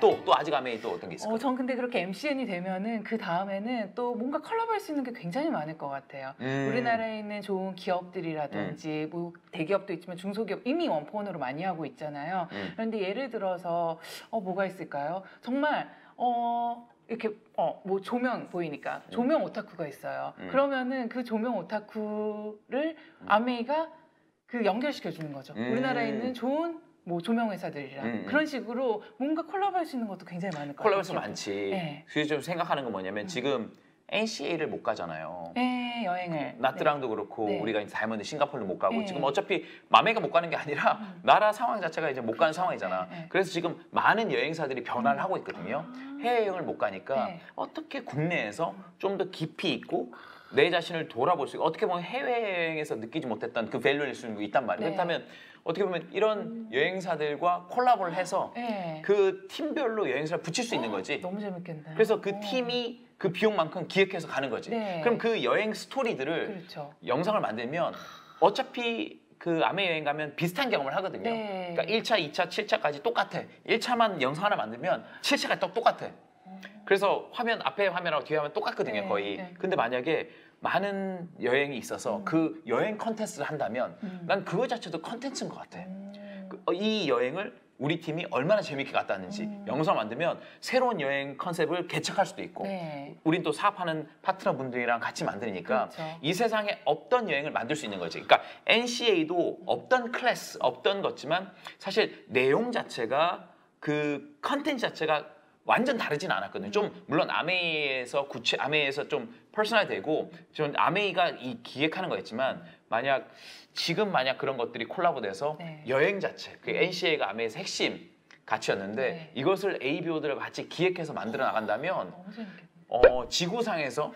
또 또 아직 아메이 또 어떤 게 있을까요? 어, 전 근데 그렇게 MCN이 되면은 그 다음에는 또 뭔가 컬러브할 수 있는 게 굉장히 많을 것 같아요. 음. 우리나라에 있는 좋은 기업들이라든지 뭐 대기업도 있지만 중소기업 이미 원폰으로 많이 하고 있잖아요. 음. 그런데 예를 들어서 어 뭐가 있을까요? 정말 어 이렇게 어 뭐 조명 보이니까 조명 오타쿠가 있어요. 음. 그러면은 그 조명 오타쿠를 음. 아메이가 그 연결시켜 주는 거죠. 음. 우리나라에 있는 좋은 뭐 조명 회사들이랑 음, 음. 그런 식으로 뭔가 콜라보할 수 있는 것도 굉장히 많을 것 같아요. 콜라보레이션 많지. 네. 그래서 좀 생각하는 건 뭐냐면 음. 지금 NCA를 못 가잖아요. 네, 여행을 나트랑도 그렇고 네. 우리가 이제 다이아몬드 싱가포르도 못 가고 네. 지금 어차피 마메가 못 가는 게 아니라 음. 나라 상황 자체가 이제 못 가는 상황이잖아. 네, 네. 그래서 지금 많은 여행사들이 변화를 음. 하고 있거든요. 아. 해외여행을 못 가니까 네. 어떻게 국내에서 좀 더 깊이 있고 내 자신을 돌아볼 수 있고 어떻게 보면 해외여행에서 느끼지 못했던 그 밸류를 수 있단 말이에요. 네. 그렇다면 어떻게 보면 이런 여행사들과 콜라보를 해서 네. 그 팀별로 여행사를 붙일 수 있는 거지. 너무 재밌겠네. 그래서 그 어. 팀이 그 비용만큼 기획해서 가는 거지. 네. 그럼 그 여행 스토리들을 그렇죠. 영상을 만들면 어차피 그 Amway 여행 가면 비슷한 경험을 하거든요. 네. 그러니까 1차, 2차, 7차까지 똑같아. 1차만 영상 하나 만들면 7차가 또 똑같아. 그래서 화면 앞에 화면하고 뒤에 화면 똑같거든요, 네, 거의. 네. 근데 만약에 많은 여행이 있어서 음. 그 여행 컨텐츠를 한다면 음. 난 그거 자체도 컨텐츠인 것 같아. 음. 그- 어, 이 여행을 우리 팀이 얼마나 재밌게 갔다 왔는지 음. 영상 만들면 새로운 여행 컨셉을 개척할 수도 있고 네. 우린 또 사업하는 파트너 분들이랑 같이 만드니까 그렇죠. 이 세상에 없던 여행을 만들 수 있는 거지. 그러니까 NCA도 없던 클래스, 없던 것지만 사실 내용 자체가 그 컨텐츠 자체가 완전 다르진 않았거든요. 좀 물론 아메이에서 구체 아메이에서 좀 퍼스널되고 좀 아메이가 이 기획하는 거였지만 만약 지금 만약 그런 것들이 콜라보돼서 네. 여행 자체, 그 NCA가 아메이에서 핵심 가치였는데 네. 이것을 ABO들과 같이 기획해서 만들어 나간다면 재밌겠네. 어, 지구상에서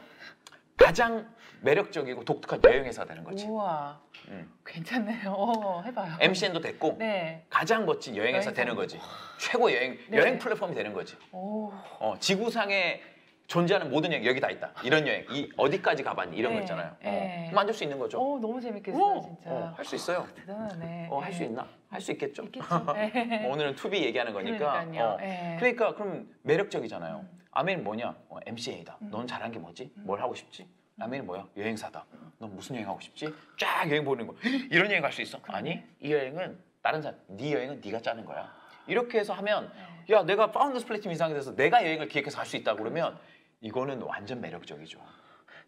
가장 매력적이고 독특한 여행회사가 되는 거지. 우와. 음. 괜찮네요. 어, 해봐요. MCN도 됐고 네. 가장 멋진 여행회사 여행사. 되는 거지. 최고 여행 네. 여행 플랫폼이 되는 거지. 오. 어, 지구상에 존재하는 모든 여행 여기 다 있다. 이런 여행, 이 어디까지 가봤니 이런 거 네. 있잖아요. 네. 어, 만들 수 있는 거죠. 오, 너무 재밌겠어요, 진짜. 어, 할수 있어요. 대단하네. 어, 할 수 네. 있나? 할 수 있겠죠. 있겠죠. 네. 어, 오늘은 to be 얘기하는 거니까. 그러니까요. 어, 네. 그러니까 그럼 매력적이잖아요. 음. Amway는 뭐냐? 어, MCN이다. 음. 넌 잘한 게 뭐지? 뭘 하고 싶지? Amway는 뭐야? 여행사다. 넌 무슨 여행 하고 싶지? 쫙 여행 보는 거. 이런 여행 갈 수 있어? 아니, 이 여행은 다른 사람. 네 여행은 네가 짜는 거야. 이렇게 해서 하면 네. 야, 내가 Founders Platinum 이상이 돼서 내가 여행을 기획해서 갈수 있다 그러면 이거는 완전 매력적이죠.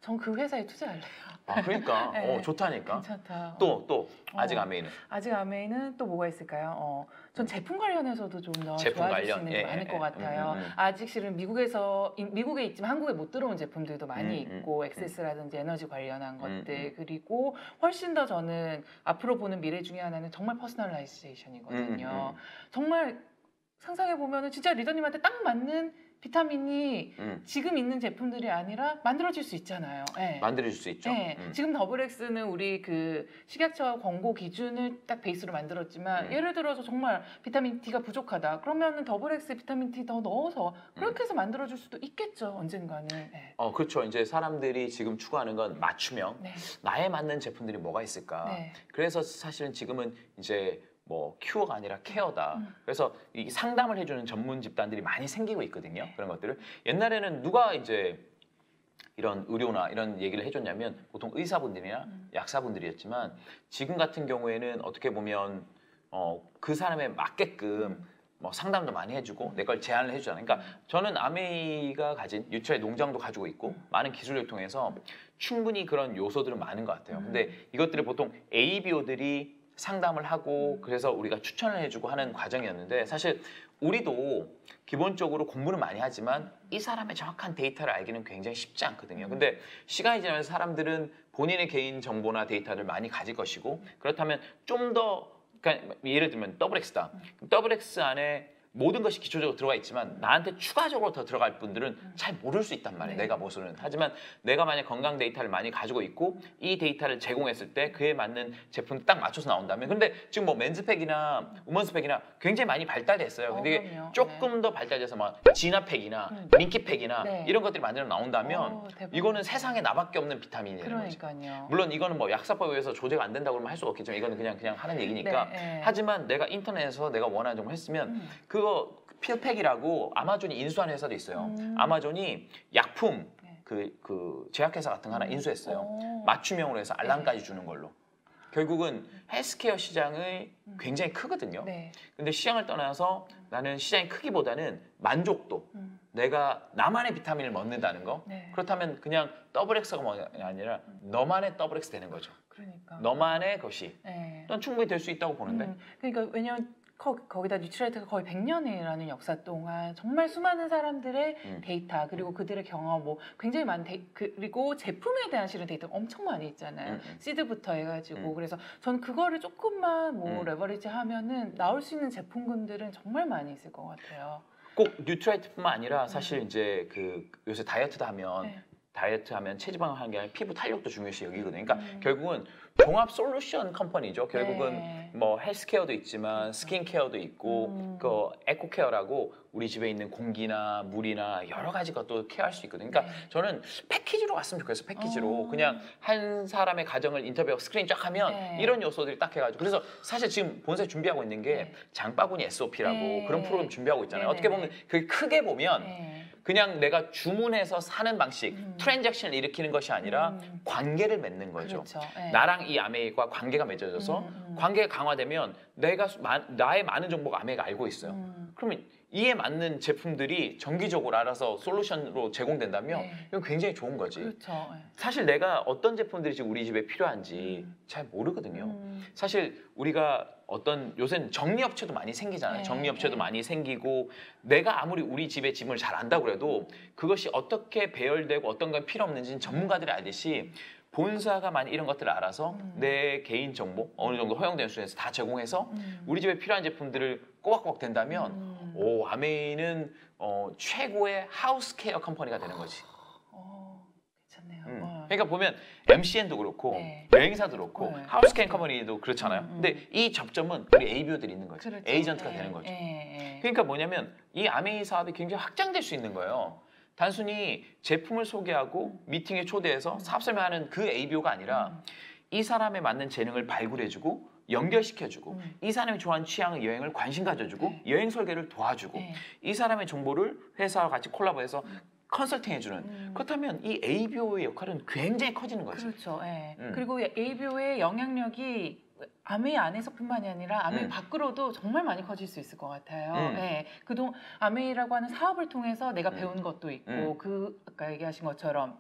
전 그 회사에 투자할래요. 아, 그러니까 네. 어, 좋다니까. 괜찮다. 또, 또 아직 어. Amway는 아직 Amway는 또 뭐가 있을까요? 어, 전 제품 관련해서도 좀 더 제품 좋아질 수 관련? 있는 게 예, 많을 예, 것 예. 같아요. 음, 음, 음. 아직 실은 미국에서 이- 미국에 있지만 한국에 못 들어온 제품들도 많이 음, 음, 있고 XS라든지 에너지 관련한 음, 것들 그리고 훨씬 더 저는 앞으로 보는 미래 중에 하나는 정말 personalization이거든요. 음, 음, 정말 상상해 보면은 진짜 리더님한테 딱 맞는 비타민이 음. 지금 있는 제품들이 아니라 만들어질 수 있잖아요. 예. 만들어줄 수 있죠. 네, 음. 지금 Double X는 우리 그 식약처 광고 기준을 딱 베이스로 만들었지만 음. 예를 들어서 정말 비타민 D가 부족하다. 그러면은 Double X 비타민 D 더 넣어서 그렇게 해서 만들어줄 수도 있겠죠 언젠가는. 네. 어, 그렇죠. 이제 사람들이 지금 추구하는 건 맞춤형. 네. 나에 맞는 제품들이 뭐가 있을까? 네. 그래서 사실은 지금은 이제 뭐 큐어가 아니라 케어다. 음. 그래서 이 상담을 해주는 전문 집단들이 많이 생기고 있거든요. 네. 그런 것들을 옛날에는 누가 이제 이런 의료나 이런 얘기를 해줬냐면 보통 의사분들이나 음. 약사분들이었지만 지금 같은 경우에는 어떻게 보면 어, 그 사람에 맞게끔 음. 뭐 상담도 많이 해주고 내 걸 제안을 해주잖아요. 그러니까 저는 아메이가 가진 유철의 농장도 가지고 있고 많은 기술을 통해서 충분히 그런 요소들은 많은 것 같아요. 음. 근데 이것들을 보통 ABO들이 상담을 하고 그래서 우리가 추천을 해주고 하는 과정이었는데 사실 우리도 기본적으로 공부는 많이 하지만 이 사람의 정확한 데이터를 알기는 굉장히 쉽지 않거든요. 근데 시간이 지나면서 사람들은 본인의 개인 정보나 데이터를 많이 가질 것이고 그렇다면 좀 더 그러니까 예를 들면 더블엑스다. 더블엑스 안에 모든 것이 기초적으로 들어가 있지만 나한테 추가적으로 더 들어갈 분들은 잘 모를 수 있단 말이에요. 네. 내가 무엇을. 하지만 내가 만약 건강 데이터를 많이 가지고 있고 이 데이터를 제공했을 때 그에 맞는 제품을 딱 맞춰서 나온다면 근데 지금 뭐 맨스팩이나 우먼스팩이나 굉장히 많이 발달됐어요. 근데 어, 이게. 조금 더 발달돼서 막 진화팩이나 음. 링키팩이나 네. 이런 것들이 만들어 나온다면 어, 대박. 이거는 세상에 나밖에 없는 비타민이 되는 거죠. 그러니까요. 물론 이거는 뭐 약사법에 의해서 조제가 안 된다고 그러면 할 수 없겠지만 이거는 그냥 그냥 하는 얘기니까 네, 네. 하지만 내가 인터넷에서 내가 원하는 정보 했으면 음. 그거 필팩이라고 아마존이 인수한 회사도 있어요. 음. 아마존이 약품 네. 그, 그 제약회사 같은 거 하나 인수했어요. 어. 맞춤형으로 해서 알람까지 주는 걸로. 결국은 헬스케어 시장이 음. 굉장히 크거든요. 네. 근데 시장을 떠나서 나는 시장의 크기보다는 만족도, 음. 내가 나만의 비타민을 먹는다는 거. 네. 그렇다면 그냥 더블 X가 뭐 아니라 너만의 더블 X 되는 거죠. 그러니까. 너만의 것이. 네. 난 충분히 될 수 있다고 보는데. 음, 그러니까 왜냐면 거, 거기다 뉴트리라이트가 거의 100년이라는 역사 동안 정말 수많은 사람들의 음. 데이터 그리고 그들의 경험 뭐 굉장히 많은 데이, 그리고 제품에 대한 실은 데이터가 엄청 많이 있잖아요. 음, 음. seed부터 해가지고 음. 그래서 전 그거를 조금만 뭐 음. 레버리지 하면은 나올 수 있는 제품군들은 정말 많이 있을 것 같아요. 꼭 뉴트리라이트뿐만 아니라 사실 이제 그 요새 다이어트도 하면 음. 네. 다이어트 하면 체지방 하는 게 아니라 피부 탄력도 중요시 여기거든요. 그러니까 음. 결국은 종합 solution company죠. 결국은 네. 뭐 헬스케어도 있지만 스킨케어도 있고 음. 그 eco care라고 우리 집에 있는 공기나 물이나 여러 가지 것도 케어할 수 있거든요. 그러니까 네. 저는 패키지로 갔으면 좋겠어요. 패키지로 어. 그냥 한 사람의 가정을 인터뷰하고 스크린 쫙 하면 네. 이런 요소들이 딱 해가지고 그래서 사실 지금 본사에 준비하고 있는 게 네. 장바구니 SOP라고 네. 그런 프로그램 준비하고 있잖아요. 네, 어떻게 네, 보면 네. 그게 크게 보면 네. 그냥 내가 주문해서 사는 방식, 음. transaction을 일으키는 것이 아니라 음. 관계를 맺는 거죠. 그렇죠. 네. 나랑 이 아메이과 관계가 맺어져서 음, 음. 관계가 강화되면 내가 마- 나의 많은 정보가 아메이가 알고 있어요. 음. 그러면 이에 맞는 제품들이 정기적으로 알아서 솔루션으로 제공된다면 네. 이건 굉장히 좋은 거지. 그렇죠. 네. 사실 내가 어떤 제품들이 지금 우리 집에 필요한지 음. 잘 모르거든요. 음. 사실 우리가 어떤 요새는 정리업체도 많이 생기잖아요. 네, 정리업체도 네. 많이 생기고 내가 아무리 우리 집의 짐을 잘 안다고 그래도 그것이 어떻게 배열되고 어떤 건 필요 없는지는 전문가들이 알듯이 본사가 많이 이런 것들을 알아서 음. 내 개인 정보 어느 정도 허용된 수준에서 다 제공해서 음. 우리 집에 필요한 제품들을 꼬박꼬박 된다면 음. 오 암웨이는 어, 최고의 house care company가 되는 거지. 어, 괜찮네요. 음. 어. 그러니까 보면 MCN도 그렇고 네. 여행사도 그렇고 네. house care company도 그렇잖아요. 음, 음. 근데 이 접점은 우리 ABO들이 있는 거죠. 그렇죠. 에이전트가 예, 되는 거죠. 예, 예. 그러니까 뭐냐면 이 암웨이 사업이 굉장히 확장될 수 있는 거예요. 단순히 제품을 소개하고 미팅에 초대해서 사업 설명하는 그 ABO가 아니라 음. 이 사람에 맞는 재능을 발굴해주고 연결시켜주고 음. 이 사람이 좋아하는 취향의 여행을 관심 가져주고 네. 여행 설계를 도와주고 네. 이 사람의 정보를 회사와 같이 콜라보해서 컨설팅해주는 음. 그렇다면 이 ABO의 역할은 굉장히 커지는 거죠. 그렇죠. 예. 음. 그리고 ABO의 영향력이 아메이 안에서뿐만이 아니라 아메이 음. 밖으로도 정말 많이 커질 수 있을 것 같아요. 음. 예. 그동 암웨이라고 하는 사업을 통해서 내가 음. 배운 것도 있고 음. 그 아까 얘기하신 것처럼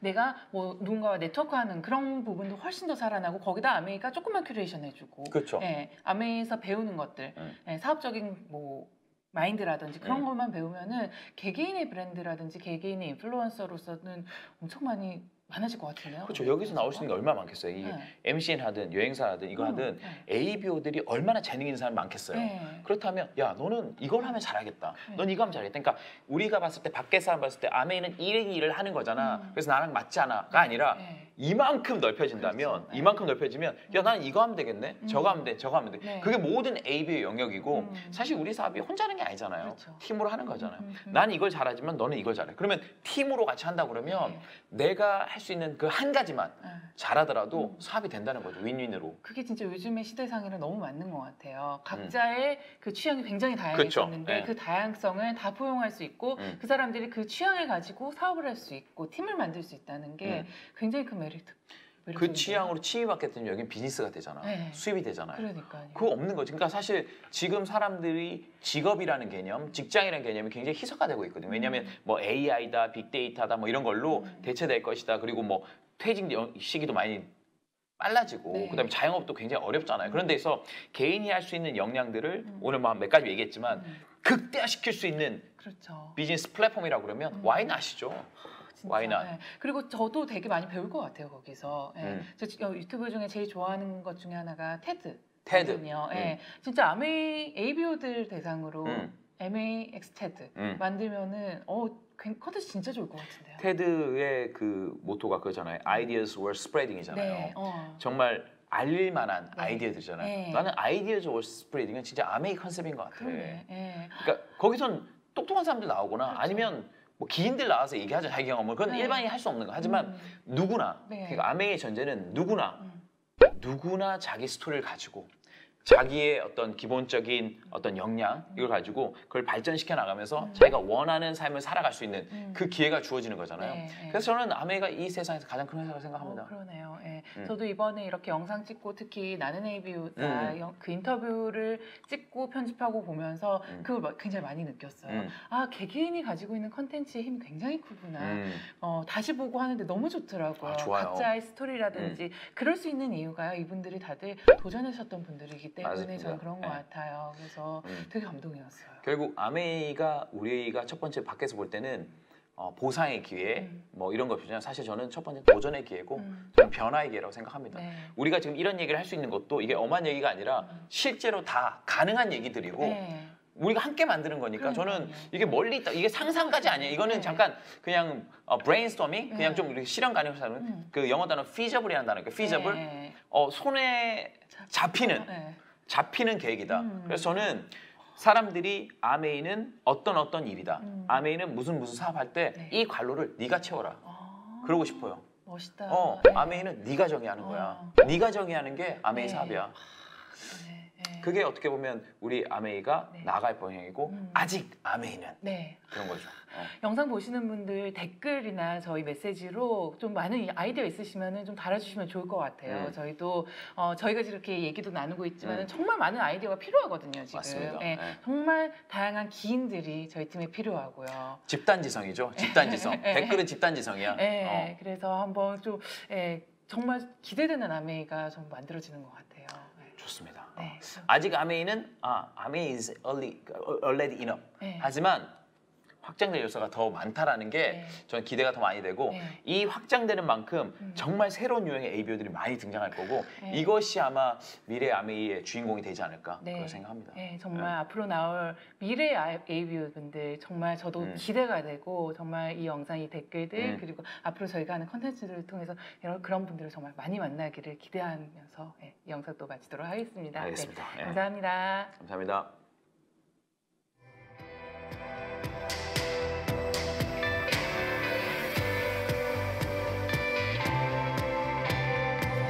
내가 뭐 누군가와 네트워크하는 그런 부분도 훨씬 더 살아나고 거기다 암웨이가 조금만 큐레이션 해주고 그렇죠. 예, 암웨이에서 배우는 것들, 음. 예, 사업적인 뭐 마인드라든지 그런 음. 것만 배우면은 개개인의 브랜드라든지 개개인의 인플루언서로서는 엄청 많이 많아질 것 같은데요. 그렇죠. 여기서 나올 수 있는 게 얼마나 많겠어요. 이 네. MCN 하든 여행사 하든 이거 음, 하든 네. ABO들이 얼마나 재능 있는 사람이 많겠어요. 네. 그렇다면 야 너는 이걸 하면 잘하겠다. 네. 넌 이거 하면 잘하겠다. 그러니까 우리가 봤을 때 밖에 사람 봤을 때 아메이는 이 일을 하는 거잖아. 음. 그래서 나랑 맞지 않아가 아니라 네. 이만큼 넓혀진다면 그렇죠. 네. 이만큼 넓혀지면 야 나는 이거 하면 되겠네. 음. 저거 하면 돼. 저거 하면 돼. 네. 그게 모든 AB의 영역이고 음. 사실 우리 사업이 혼자 하는 게 아니잖아요. 그렇죠. 팀으로 하는 거잖아요. 음, 음. 난 이걸 잘하지만 너는 이걸 잘해. 그러면 팀으로 같이 한다 그러면 네. 내가 할 수 있는 그 한 가지만 네. 잘하더라도 음. 사업이 된다는 거죠. 윈윈으로. 그게 진짜 요즘의 시대상에는 너무 맞는 것 같아요. 각자의 그 취향이 굉장히 그렇죠. 다양했었는데 네. 그 다양성을 다 포용할 수 있고 음. 그 사람들이 그 취향을 가지고 사업을 할 수 있고 팀을 만들 수 있다는 게 음. 굉장히 큰. 그 메리트인데요. 취향으로 침입받게 되면 여긴 비즈니스가 되잖아. 네. 수입이 되잖아요. 그러니까요. 그거 없는 거지. 그러니까 사실 지금 사람들이 직업이라는 개념, 직장이라는 개념이 굉장히 희석화 되고 있거든요. 왜냐하면 뭐 AI다, 빅데이터다 뭐 이런 걸로 음. 대체될 것이다. 그리고 뭐 퇴직 여- 시기도 많이 빨라지고 네. 그다음에 자영업도 굉장히 어렵잖아요. 그런 데서 개인이 할 수 있는 역량들을 음. 오늘 뭐 몇 가지 얘기했지만 음. 극대화시킬 수 있는 그렇죠. 비즈니스 플랫폼이라고 그러면 음. 와인 아시죠. 진짜, Why not? 예. 그리고 저도 되게 많이 배울 것 같아요 거기서. 예. 음. 저 지- 어, 유튜브 중에 제일 좋아하는 것 중에 하나가 테드. 테드. 거든요. 예. 진짜 암웨이 ABO들 대상으로 음. MAX 테드 음. 만들면은 어 컨텐츠 진짜 좋을 것 같은데요. 테드의 그 모토가 그거잖아요. Ideas worth spreading이잖아요. 네. 어. 정말 알릴 만한 네. 아이디어들이잖아요. 네. 나는 ideas worth spreading은 진짜 암웨이 컨셉인 것 같아. 그러네. 예. 그러니까 거기선 똑똑한 사람들 나오거나 그렇죠. 아니면 뭐 기인들 나와서 얘기하죠 자기 경험을. 그건 네. 일반인이 할 수 없는 거. 하지만 음. 누구나 네. 그러니까 아메이의 전제는 누구나 음. 누구나 자기 스토리를 가지고 자기의 어떤 기본적인 어떤 역량 이걸 가지고 그걸 발전시켜 나가면서 자기가 원하는 삶을 살아갈 수 있는 음. 그 기회가 주어지는 거잖아요. 네, 네. 그래서 저는 아메이가 이 세상에서 가장 큰 회사라고 생각합니다. 어, 그러네요. 예. 음. 저도 이번에 이렇게 영상 찍고 특히 나는 ABU다 음. 그 인터뷰를 찍고 편집하고 보면서 음. 그걸 막 굉장히 많이 느꼈어요. 음. 아 개개인이 가지고 있는 컨텐츠의 힘이 굉장히 크구나. 음. 어, 다시 보고 하는데 너무 좋더라고요. 아, 좋아요. 음. 각자의 스토리라든지 그럴 수 있는 이유가요. 이분들이 다들 도전하셨던 분들이기 때문에 맞습니다. 저는 그런 것 네. 같아요. 그래서 음. 되게 감동이었어요. 결국 아메이가 우리가 첫 번째 밖에서 볼 때는 어, 보상의 기회 음. 뭐 이런 것이잖아요. 사실 저는 첫 번째 도전의 기회고 음. 저는 변화의 기회라고 생각합니다. 네. 우리가 지금 이런 얘기를 할 수 있는 것도 이게 엄한 얘기가 아니라 실제로 다 가능한 얘기들이고 네. 우리가 함께 만드는 거니까 저는. 이게 멀리 있다 이게 상상까지 아니에요. 이거는 네. 잠깐 그냥 어, 브레인스토밍 그냥 네. 좀 이렇게 실현 가능성은 음. 그 영어 단어 feasible이라는 단어, 그 feasible 네. 어, 손에 잡히는 네. 잡히는 계획이다. 음. 그래서 저는 사람들이 암웨이는 어떤 어떤 일이다. 음. 암웨이는 무슨 무슨 사업할 때 네. 이 괄호를 네가 채워라. 아, 그러고 싶어요. 멋있다. 어, 네. 암웨이는 네가 정의하는 거야. 어. 네가 정의하는 게 암웨이 네. 사업이야. 네. 네. 그게 어떻게 보면 우리 아메이가 네. 나갈 방향이고 음. 아직 아메이는 네. 그런 거죠. 어. 영상 보시는 분들 댓글이나 저희 메시지로 좀 많은 아이디어 있으시면 좀 달아주시면 좋을 것 같아요. 음. 저희도 어, 저희가 이렇게 얘기도 나누고 있지만 음. 정말 많은 아이디어가 필요하거든요. 지금 맞습니다. 예, 네. 정말 다양한 기인들이 저희 팀에 필요하고요. 집단지성이죠. 집단지성. 네. 댓글은 집단지성이야. 예, 어. 그래서 한번 좀 예, 정말 기대되는 아메이가 좀 만들어지는 것 같아요. 예. 좋습니다. 어. 네. 아직 아메이는 아 아메이 is early, already enough. 네. 하지만 확장될 요소가 더 많다라는 게 네. 저는 기대가 더 많이 되고 네. 이 확장되는 만큼 음. 정말 새로운 유형의 ABO들이 많이 등장할 거고 네. 이것이 아마 미래 아메이의 주인공이 되지 않을까 네. 그렇게 생각합니다. 네, 정말 앞으로 나올 미래 ABU 분들 정말 저도 음. 기대가 되고 정말 이 영상 이 댓글들 음. 그리고 앞으로 저희가 하는 컨텐츠들을 통해서 여러 그런 분들을 정말 많이 만나기를 기대하면서 네, 이 영상 또 마치도록 하겠습니다. 네, 알겠습니다. 네. 감사합니다. 감사합니다.